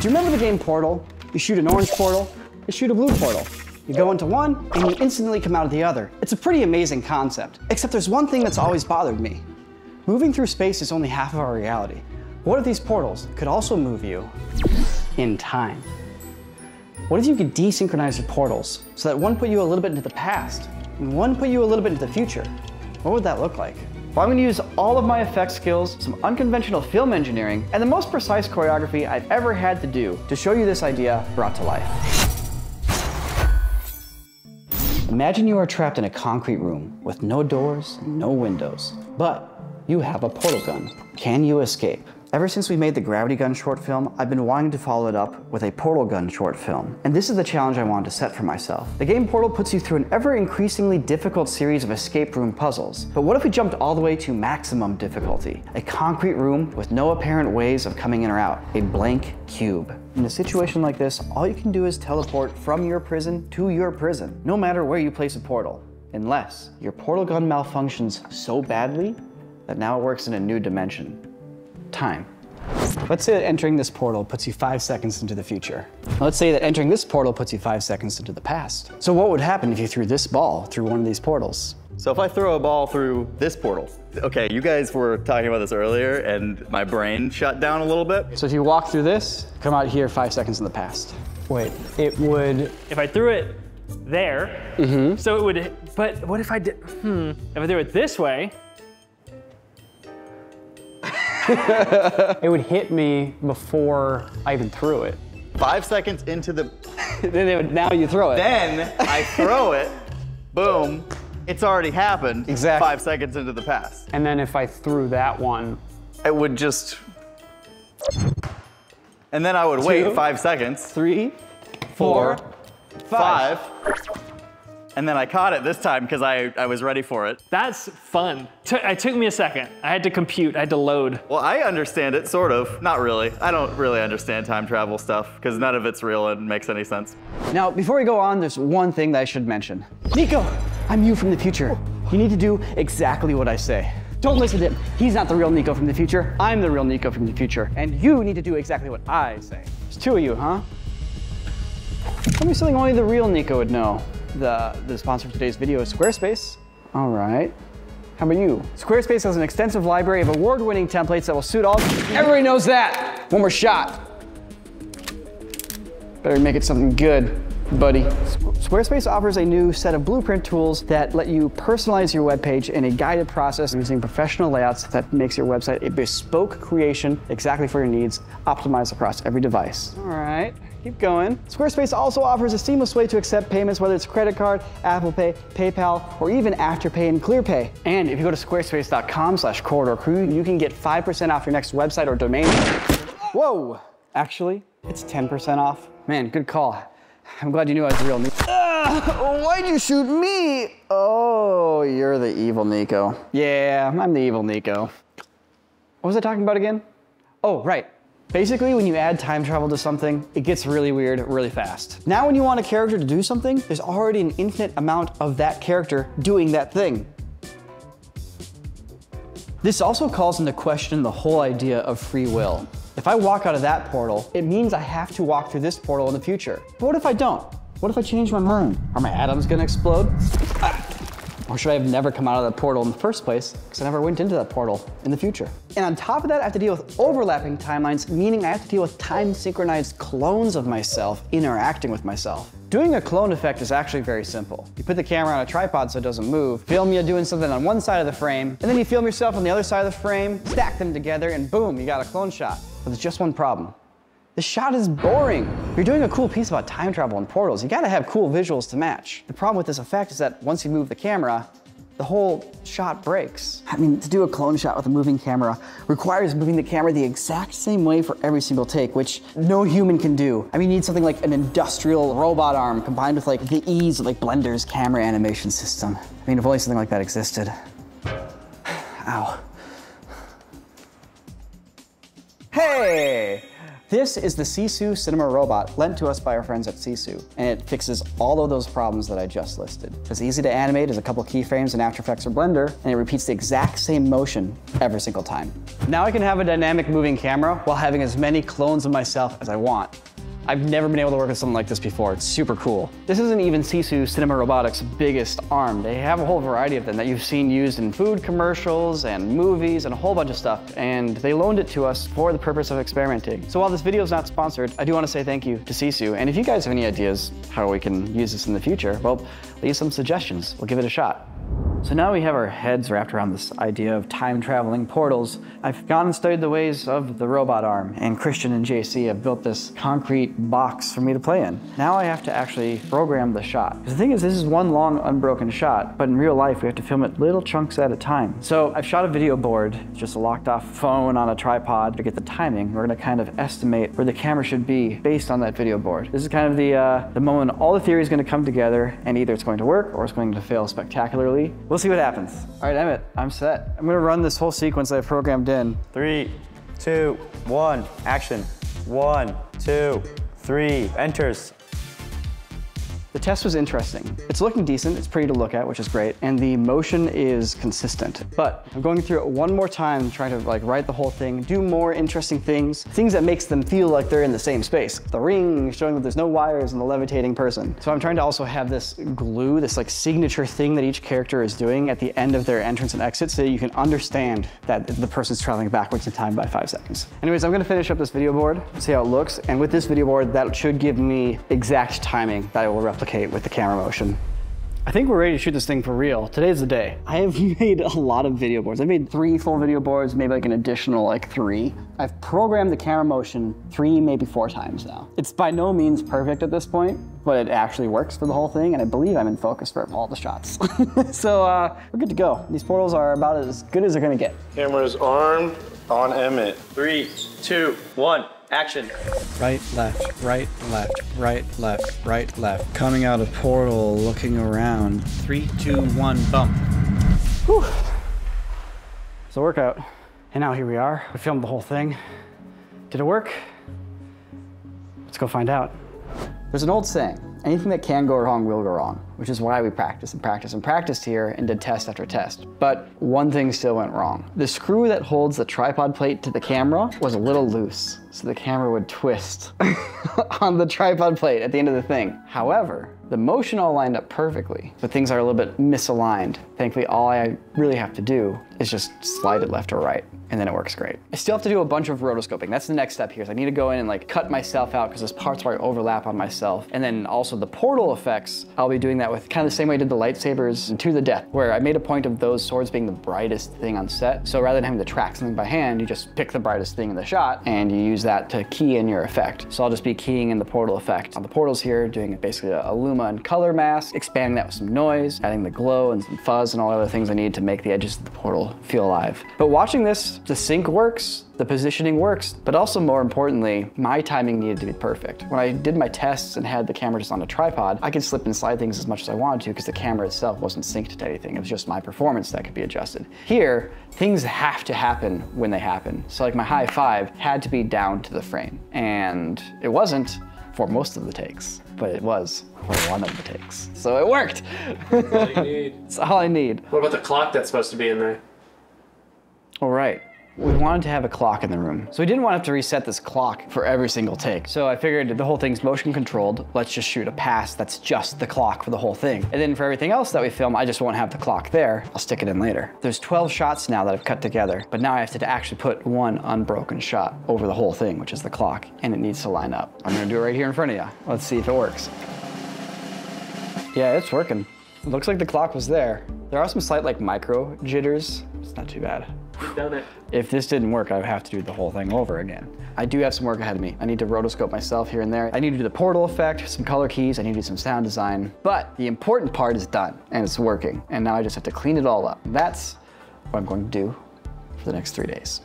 Do you remember the game Portal? You shoot an orange portal, you shoot a blue portal. You go into one, and you instantly come out of the other. It's a pretty amazing concept, except there's one thing that's always bothered me. Moving through space is only half of our reality. What if these portals could also move you in time? What if you could desynchronize your portals so that one put you a little bit into the past and one put you a little bit into the future? What would that look like? Well, I'm gonna use all of my effects skills, some unconventional film engineering, and the most precise choreography I've ever had to do to show you this idea brought to life. Imagine you are trapped in a concrete room with no doors, no windows, but you have a portal gun. Can you escape? Ever since we made the Gravity Gun short film, I've been wanting to follow it up with a Portal Gun short film. And this is the challenge I wanted to set for myself. The game Portal puts you through an ever increasingly difficult series of escape room puzzles. But what if we jumped all the way to maximum difficulty? A concrete room with no apparent ways of coming in or out. A blank cube. In a situation like this, all you can do is teleport from your prison to your prison, no matter where you place a portal. Unless your portal gun malfunctions so badly that now it works in a new dimension time. Let's say that entering this portal puts you five seconds into the future. Let's say that entering this portal puts you five seconds into the past. So what would happen if you threw this ball through one of these portals? So if I throw a ball through this portal, okay, you guys were talking about this earlier and my brain shut down a little bit. So if you walk through this, come out here five seconds in the past. Wait, it would. If I threw it there, so it would, but what if I did, hmm, if I threw it this way, It would hit me before I even threw it. Five seconds into the, then it would, now you throw it. then I throw it, boom, it's already happened. Exactly. Five seconds into the pass. And then if I threw that one, It would just, and then I would wait five seconds, Three, four, four, five, and then I caught it this time because I, I was ready for it. that's fun. Took- it took me a second. I had to compute, I had to load. Well, I understand it, sort of. Not really. I don't really understand time travel stuff because none of it's real and makes any sense. Now, before we go on, there's one thing that I should mention. Niko, I'm you from the future. You need to do exactly what I say. Don't listen to him. He's not the real Niko from the future. I'm the real Niko from the future. And you need to do exactly what I say. There's two of you, huh? Tell me something only the real Niko would know. The, the sponsor of today's video is Squarespace. All right. How about you? Squarespace has an extensive library of award-winning templates that will suit all. Everybody knows that. One more shot. Better make it something good, buddy. Squarespace offers a new set of blueprint tools that let you personalize your webpage in a guided process using professional layouts that makes your website a bespoke creation exactly for your needs, optimized across every device. All right, keep going. Squarespace also offers a seamless way to accept payments, whether it's credit card, Apple Pay, PayPal, or even Afterpay and ClearPay. And if you go to squarespace.com slash corridor crew, you can get 5% off your next website or domain. Whoa, actually, it's 10% off. Man, good call. I'm glad you knew I was real. Ah, why'd you shoot me? Oh, you're the evil Niko. Yeah, I'm the evil Niko. What was I talking about again? Oh, right. Basically, when you add time travel to something, it gets really weird really fast. Now, when you want a character to do something, there's already an infinite amount of that character doing that thing. This also calls into question the whole idea of free will. If I walk out of that portal, it means I have to walk through this portal in the future. But what if I don't? What if I change my mind? Are my atoms gonna explode? Or should I have never come out of that portal in the first place because I never went into that portal in the future? And on top of that, I have to deal with overlapping timelines, meaning I have to deal with time synchronized clones of myself interacting with myself. Doing a clone effect is actually very simple. You put the camera on a tripod so it doesn't move, film you doing something on one side of the frame, and then you film yourself on the other side of the frame, stack them together, and boom, you got a clone shot. But there's just one problem. The shot is boring. You're doing a cool piece about time travel and portals. You gotta have cool visuals to match. The problem with this effect is that once you move the camera, the whole shot breaks. I mean, to do a clone shot with a moving camera requires moving the camera the exact same way for every single take, which no human can do. I mean, you need something like an industrial robot arm combined with like the ease of like Blender's camera animation system. I mean, if only something like that existed. Ow. This is the Sisu Cinema Robot lent to us by our friends at Sisu, and it fixes all of those problems that I just listed. It's easy to animate as a couple keyframes in After Effects or Blender, and it repeats the exact same motion every single time. Now I can have a dynamic moving camera while having as many clones of myself as I want. I've never been able to work with something like this before. It's super cool. This isn't even Sisu Cinema Robotics' biggest arm. They have a whole variety of them that you've seen used in food commercials and movies and a whole bunch of stuff. And they loaned it to us for the purpose of experimenting. So while this video is not sponsored, I do want to say thank you to Sisu. And if you guys have any ideas how we can use this in the future, well, leave some suggestions. We'll give it a shot. So now we have our heads wrapped around this idea of time traveling portals. I've gone and studied the ways of the robot arm, and Christian and JC have built this concrete box for me to play in. Now I have to actually program the shot. The thing is, this is one long unbroken shot, but in real life we have to film it little chunks at a time. So I've shot a video board, just a locked off phone on a tripod to get the timing. We're gonna kind of estimate where the camera should be based on that video board. This is kind of the, uh, the moment all the theory is gonna come together, and either it's going to work or it's going to fail spectacularly. We'll see what happens. All right, Emmett, I'm set. I'm gonna run this whole sequence I've programmed in. Three, two, one, action. One, two, three, enters. The test was interesting. It's looking decent, it's pretty to look at, which is great, and the motion is consistent. But I'm going through it one more time, trying to like write the whole thing, do more interesting things, things that makes them feel like they're in the same space. The ring showing that there's no wires and the levitating person. So I'm trying to also have this glue, this like signature thing that each character is doing at the end of their entrance and exit so that you can understand that the person's traveling backwards in time by five seconds. Anyways, I'm gonna finish up this video board, see how it looks, and with this video board, that should give me exact timing that I will replicate with the camera motion. I think we're ready to shoot this thing for real. Today's the day. I have made a lot of video boards. I've made three full video boards, maybe like an additional like three. I've programmed the camera motion three, maybe four times now. It's by no means perfect at this point, but it actually works for the whole thing, and I believe I'm in focus for all the shots. so uh, we're good to go. These portals are about as good as they're gonna get. Camera's armed on Emmett. Three, two, one, action. Right, left, right, left, right, left, right, left. Coming out of portal, looking around. Three, two, one, bump. Whew. It's a workout. And now here we are. We filmed the whole thing. Did it work? Let's go find out. There's an old saying, anything that can go wrong will go wrong, which is why we practice and practice and practiced here and did test after test. But one thing still went wrong. The screw that holds the tripod plate to the camera was a little loose, so the camera would twist on the tripod plate at the end of the thing. However, the motion all lined up perfectly, but things are a little bit misaligned. Thankfully, all I really have to do is just slide it left or right, and then it works great. I still have to do a bunch of rotoscoping. That's the next step here. So I need to go in and like cut myself out because there's parts where I overlap on myself. And then also the portal effects, I'll be doing that with kind of the same way I did the lightsabers to the death, where I made a point of those swords being the brightest thing on set. So rather than having to track something by hand, you just pick the brightest thing in the shot and you use that to key in your effect. So I'll just be keying in the portal effect. On the portals here, doing basically a, a luma and color mask, expanding that with some noise, adding the glow and some fuzz and all the other things I need to make the edges of the portal feel alive. But watching this, the sync works, the positioning works, but also more importantly, my timing needed to be perfect. When I did my tests and had the camera just on a tripod, I could slip and slide things as much as I wanted to because the camera itself wasn't synced to anything. It was just my performance that could be adjusted. Here, things have to happen when they happen. So like my high five had to be down to the frame and it wasn't for most of the takes, but it was for one of the takes. So it worked. All you need. That's all I need. What about the clock that's supposed to be in there? All right. We wanted to have a clock in the room. So we didn't want to have to reset this clock for every single take. So I figured the whole thing's motion controlled. Let's just shoot a pass that's just the clock for the whole thing. And then for everything else that we film, I just won't have the clock there. I'll stick it in later. There's 12 shots now that I've cut together, but now I have to actually put one unbroken shot over the whole thing, which is the clock, and it needs to line up. I'm gonna do it right here in front of you. Let's see if it works. Yeah, it's working. It looks like the clock was there. There are some slight like micro jitters. It's not too bad. Done it. If this didn't work, I would have to do the whole thing over again. I do have some work ahead of me. I need to rotoscope myself here and there. I need to do the portal effect, some color keys, I need to do some sound design. But the important part is done and it's working. And now I just have to clean it all up. That's what I'm going to do for the next three days.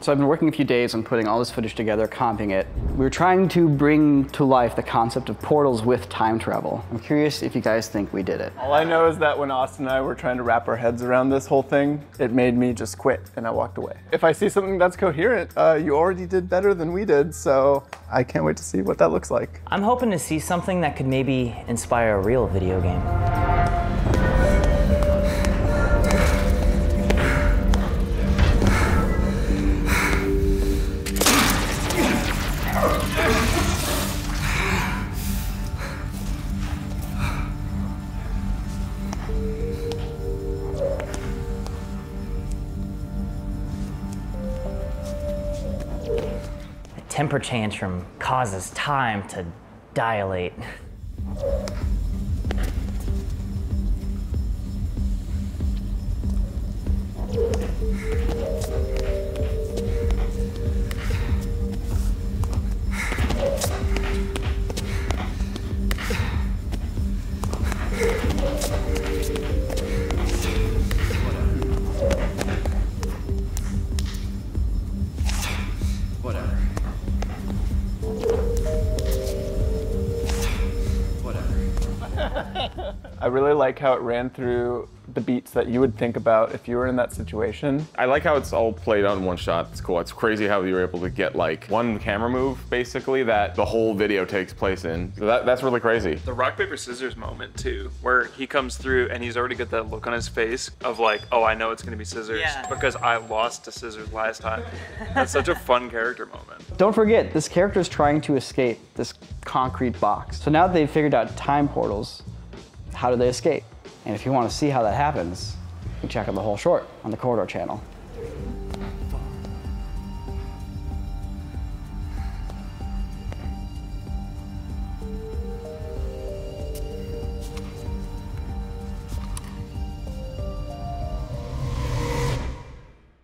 So I've been working a few days on putting all this footage together, comping it. We were trying to bring to life the concept of portals with time travel. I'm curious if you guys think we did it. All I know is that when Austin and I were trying to wrap our heads around this whole thing, it made me just quit and I walked away. If I see something that's coherent, uh, you already did better than we did, so I can't wait to see what that looks like. I'm hoping to see something that could maybe inspire a real video game. Temper tantrum causes time to dilate. Like how it ran through the beats that you would think about if you were in that situation. I like how it's all played out in one shot. It's cool. It's crazy how you were able to get like one camera move, basically, that the whole video takes place in. So that, that's really crazy. The rock paper scissors moment too, where he comes through and he's already got that look on his face of like, oh, I know it's gonna be scissors Yeah. because I lost to scissors last time. That's such a fun character moment. Don't forget, this character is trying to escape this concrete box. So now that they've figured out time portals, how do they escape? And if you want to see how that happens, you check out the whole short on the Corridor channel.